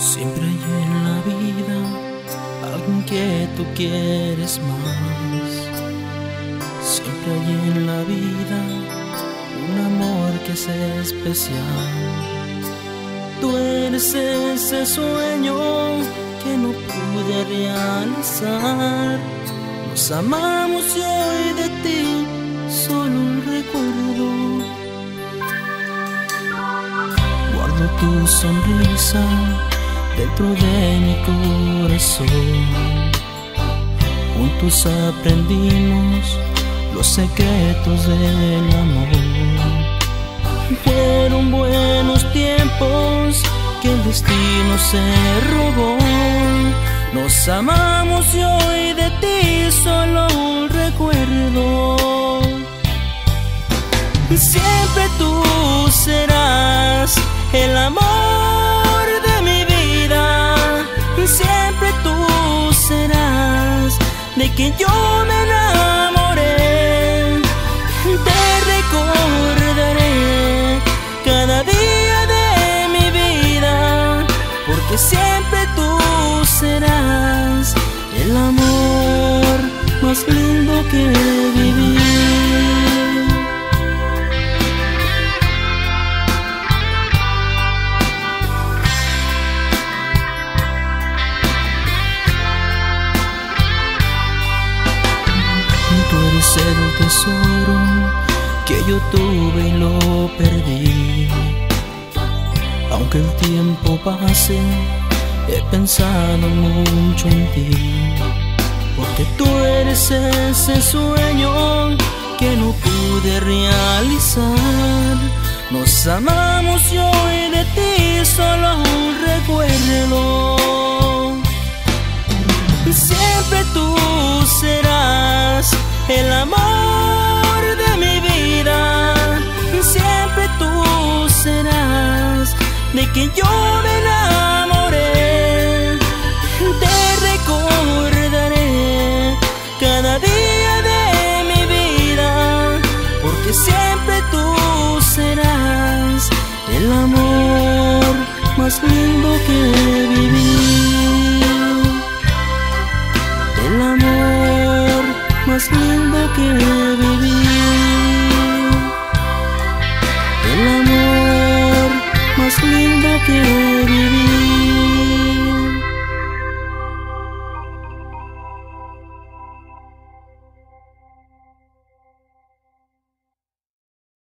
Siempre hay en la vida alguien que tú quieres más. Siempre hay en la vida un amor que es especial. Tú eres ese sueño que no pude realizar. Nos amamos y hoy de ti solo un recuerdo. Guardo tu sonrisa dentro de mi corazón. Juntos aprendimos los secretos del amor. Fueron buenos tiempos que el destino se robó. Nos amamos y hoy de ti solo un recuerdo. Siempre tú serás el amor de mi vida. Siempre tú serás de quien yo siempre tú serás el amor más lindo que viví. Tú eres el tesoro que yo tuve y lo perdí. Aunque el tiempo pase, he pensado mucho en ti. Porque tú eres ese sueño que no pude realizar. Nos amamos y hoy de ti solo un recuerdo. Siempre tú serás el amor de quien yo me enamoré. Te recordaré cada día de mi vida, porque siempre tú serás el amor más lindo que viví. querer ir.